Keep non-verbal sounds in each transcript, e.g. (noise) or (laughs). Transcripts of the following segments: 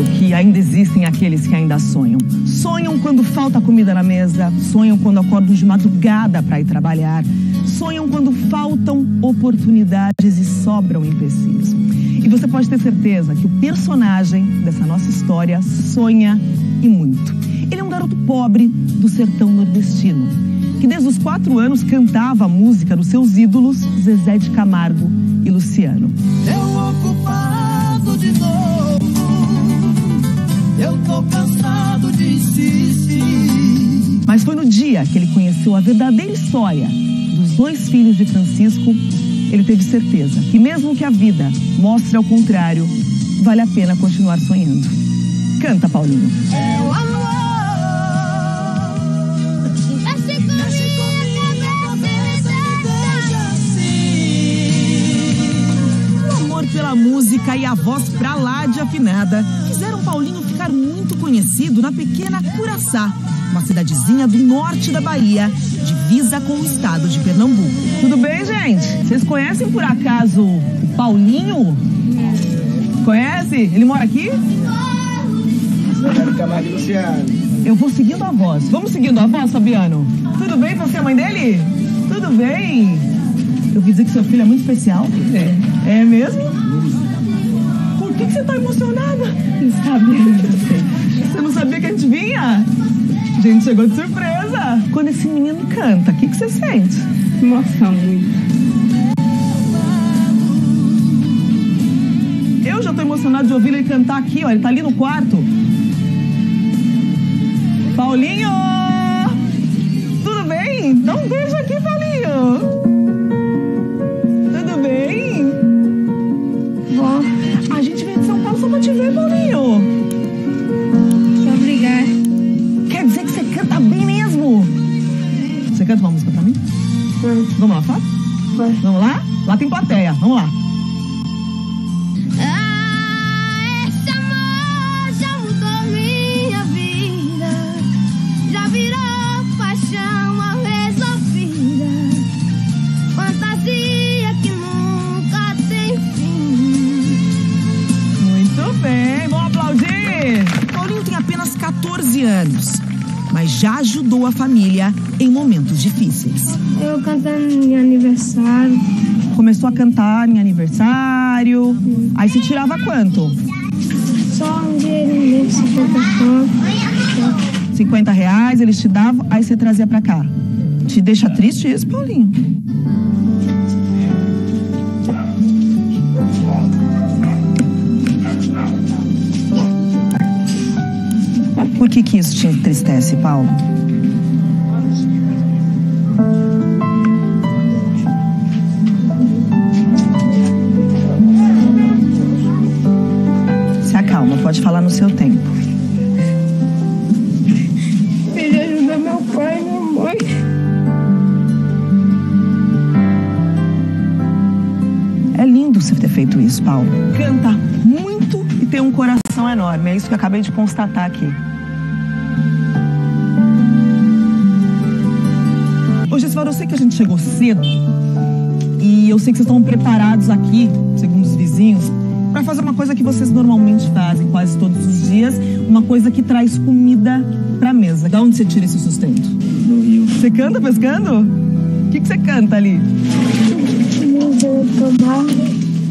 claro que ainda existem aqueles que ainda sonham. Sonham quando falta comida na mesa, sonham quando acordam de madrugada para ir trabalhar, sonham quando faltam oportunidades e sobram empecilhos. E você pode ter certeza que o personagem dessa nossa história sonha e muito. Ele é um garoto pobre do sertão nordestino, que desde os quatro anos cantava a música dos seus ídolos Zezé de Camargo e Luciano. Eu ocupado de novo, eu tô cansado de insistir. Mas foi no dia que ele conheceu a verdadeira história dos dois filhos de Francisco, ele teve certeza que mesmo que a vida mostre ao contrário, vale a pena continuar sonhando. Canta, Paulinho. É o amor. Pela música e a voz pra lá de afinada fizeram Paulinho ficar muito conhecido na pequena Curaçá, uma cidadezinha do norte da Bahia, divisa com o estado de Pernambuco. Tudo bem, gente? Vocês conhecem por acaso o Paulinho? Conhece? Ele mora aqui? Eu vou seguindo a voz. Vamos seguindo a voz, Fabiano? Tudo bem? Você é a mãe dele? Tudo bem. Eu ouvi dizer que seu filho é muito especial. É. É mesmo? Por que, que você tá emocionada? Não sabia. Você não sabia que a gente vinha? A gente chegou de surpresa. Quando esse menino canta, o que, que você sente? Emoção muito. Eu já tô emocionada de ouvir ele cantar aqui, ó. Ele tá ali no quarto. Paulinho! Tudo bem? Dá um beijo aqui, Paulinho! Vamos lá? Vai. Vamos lá? Lá tem plateia. Vamos lá. Mas já ajudou a família em momentos difíceis. Eu cantando em aniversário, Começou a cantar em aniversário, aí se tirava quanto? só um dinheirinho mesmo, 50 conto. 50 reais eles te davam, aí você trazia pra cá. Te deixa triste isso, Paulinho? Isso te entristece, Paulo? Se acalma, pode falar no seu tempo. Ele ajuda meu pai e minha mãe. É lindo você ter feito isso, Paulo. Canta muito e tem um coração enorme. É isso que eu acabei de constatar aqui. Eu sei que a gente chegou cedo e eu sei que vocês estão preparados aqui, segundo os vizinhos, para fazer uma coisa que vocês normalmente fazem quase todos os dias, uma coisa que traz comida pra mesa. Da onde você tira esse sustento? Do Rio. Você canta pescando? O que, que você canta ali?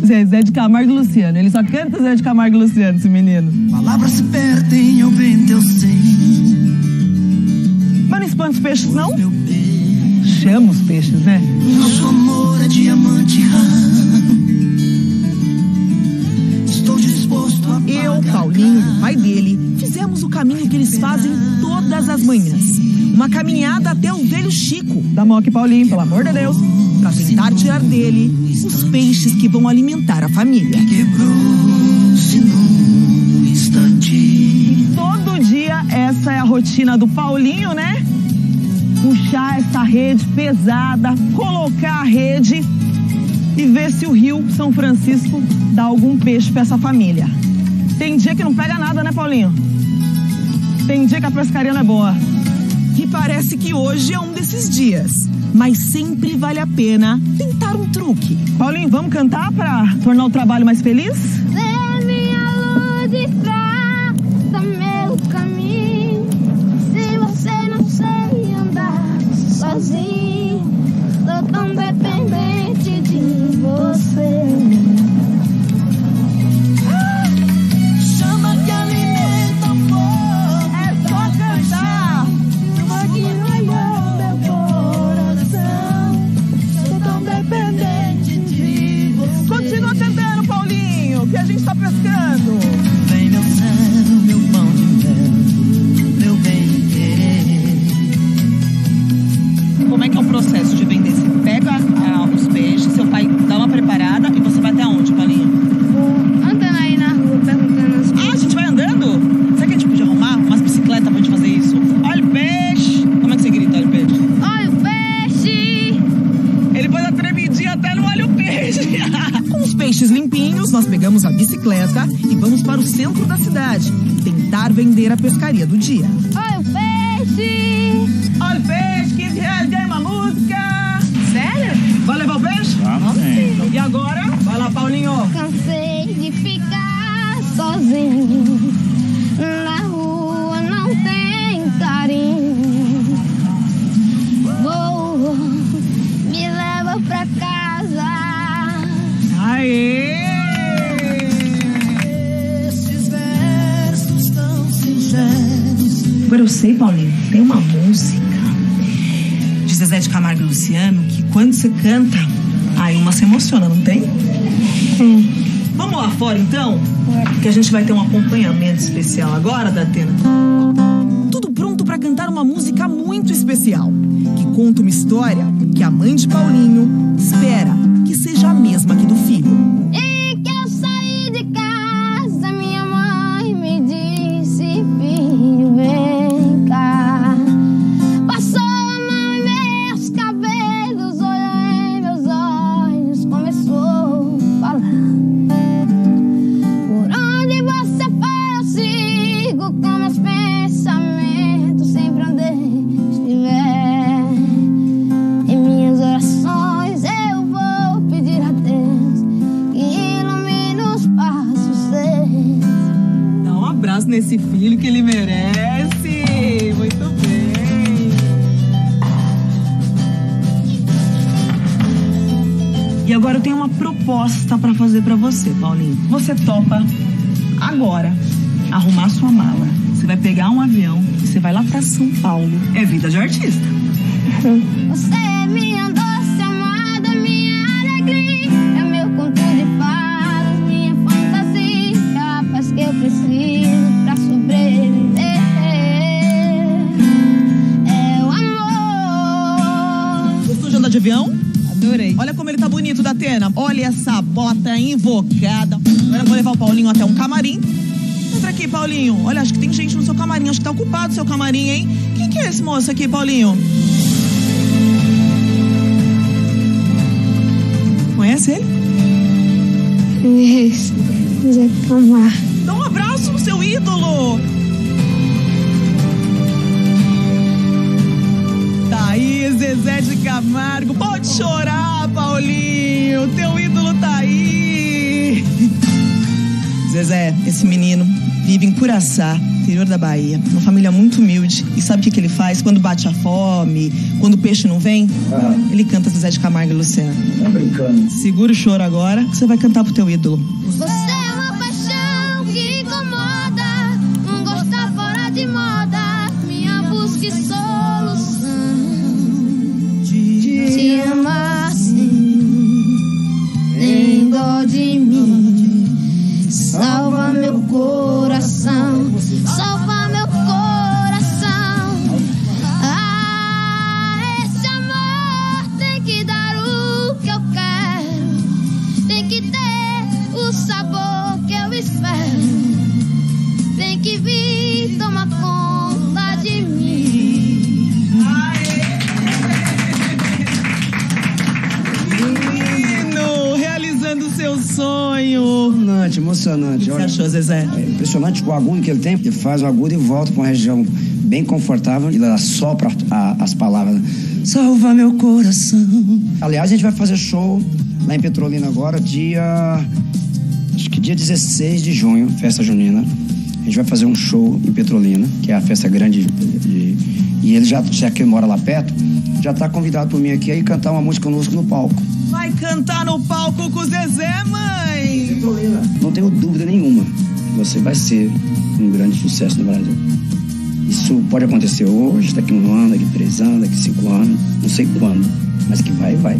Zezé de Camargo e Luciano. Ele só canta Zezé de Camargo e Luciano, esse menino. Palavras se perdem ao vento, eu sei. Mas não espanta os peixes, não? Meu bem, Chama os peixes, né? nosso amor é diamante raro. Estou disposto a Eu, Paulinho e o pai dele fizemos o caminho que eles fazem todas as manhãs. Uma caminhada até o velho Chico, da Moca e Paulinho, pelo amor de Deus, pra tentar tirar dele os peixes que vão alimentar a família. Quebrou-se num instante. Todo dia essa é a rotina do Paulinho, né? Puxar essa rede pesada, colocar a rede e ver se o rio São Francisco dá algum peixe pra essa família. Tem dia que não pega nada, né, Paulinho? Tem dia que a pescaria não é boa. E parece que hoje é um desses dias. Mas sempre vale a pena tentar um truque. Paulinho, vamos cantar pra tornar o trabalho mais feliz? Vê minha luz e peixes limpinhos, nós pegamos a bicicleta e vamos para o centro da cidade tentar vender a pescaria do dia. Olha o peixe! Olha o peixe, 15 reais, ganha uma música! Sério? Vai levar o peixe? Vamos, sim. E agora? Vai lá, Paulinho. Agora eu sei, Paulinho, tem uma música de Zezé de Camargo e Luciano que quando você canta, aí uma se emociona, não tem? Vamos lá fora então? Que a gente vai ter um acompanhamento especial agora, Datena. Tudo pronto pra cantar uma música muito especial, que conta uma história que a mãe de Paulinho espera que seja a mesma que do filho. E que eu saí de casa, Dá abraço nesse filho que ele merece. Muito bem. E agora eu tenho uma proposta pra fazer pra você, Paulinho. Você topa agora arrumar sua mala. Você vai pegar um avião e você vai lá pra São Paulo. É vida de artista. (laughs) Você é minha tá bonito, Datena. Olha essa bota invocada. Agora eu vou levar o Paulinho até um camarim. Entra aqui, Paulinho. Olha, acho que tem gente no seu camarim. Acho que tá ocupado o seu camarim, hein? Quem que é esse moço aqui, Paulinho? Conhece ele? Esse, Zé Camargo. Dá um abraço no seu ídolo. Tá aí, Zezé de Camargo. Pode chorar, Paulinho. Teu ídolo tá aí. Zezé, esse menino vive em Curaçá, interior da Bahia. Uma família muito humilde. E sabe o que, que ele faz quando bate a fome? Quando o peixe não vem? Ele canta Zezé de Camargo e Luciano. Tá brincando. Segura o choro agora, que você vai cantar pro teu ídolo. Você espero. Tem que vir tomar conta de mim. Menino, realizando seu sonho. Emocionante, emocionante. O que você Olha, achou, Zezé? é impressionante o agudo que ele tem. Ele faz o agudo e volta para uma região bem confortável e ela sopra a- as palavras. né? Salva meu coração. Aliás, a gente vai fazer show lá em Petrolina agora, dia. Dia 16 de junho, festa junina. A gente vai fazer um show em Petrolina, que é a festa grande. de- e ele já, já que ele mora lá perto, já está convidado por mim aqui a ir cantar uma música conosco no palco. Vai cantar no palco com o Zezé, mãe! Não tenho dúvida nenhuma que você vai ser um grande sucesso no Brasil. Isso pode acontecer hoje, daqui um ano, daqui três anos, daqui cinco anos, não sei quando, mas que vai, vai.